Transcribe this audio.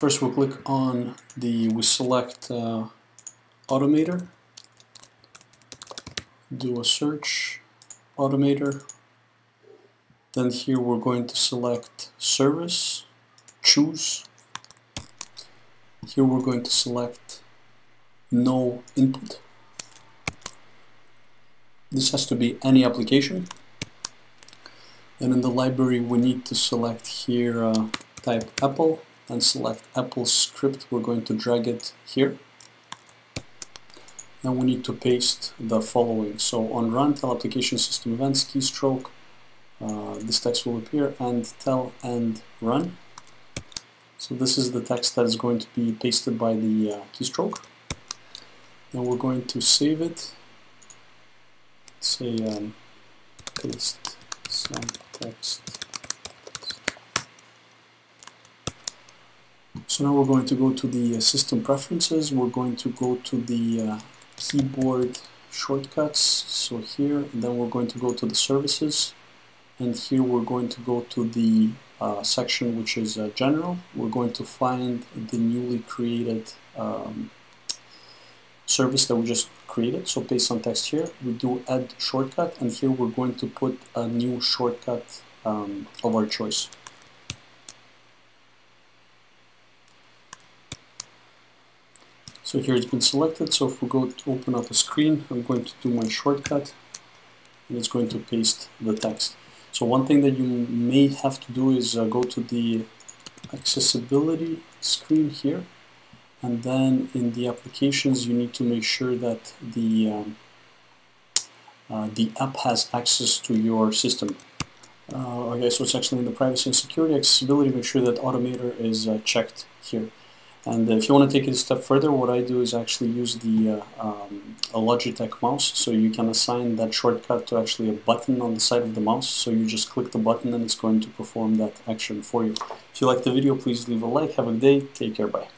First we'll click on the, we select uh, Automator, do a search, Automator, then here we're going to select Service, Choose, here we're going to select No Input. This has to be any application. And in the library we need to select here uh, type Apple and select Apple script. We're going to drag it here. Then we need to paste the following. So on run, tell application system events, keystroke, uh, this text will appear, end tell end run. So this is the text that is going to be pasted by the uh, keystroke. Then we're going to save it. Say um, paste some text So now we're going to go to the uh, system preferences. We're going to go to the uh, keyboard shortcuts. So here, and then we're going to go to the services. And here we're going to go to the uh, section which is uh, general. We're going to find the newly created um, service that we just created. So paste some text here. We do add shortcut, and here we're going to put a new shortcut um, of our choice. So here it's been selected, so if we go to open up a screen, I'm going to do my shortcut, and it's going to paste the text. So one thing that you may have to do is uh, go to the accessibility screen here, and then in the applications you need to make sure that the um, uh, the app has access to your system. Uh, okay, so it's actually in the privacy and security accessibility, make sure that Automator is uh, checked here. And if you want to take it a step further, what I do is actually use the uh, um, a Logitech mouse. So you can assign that shortcut to actually a button on the side of the mouse. So you just click the button and it's going to perform that action for you. If you like the video, please leave a like. Have a good day. Take care. Bye.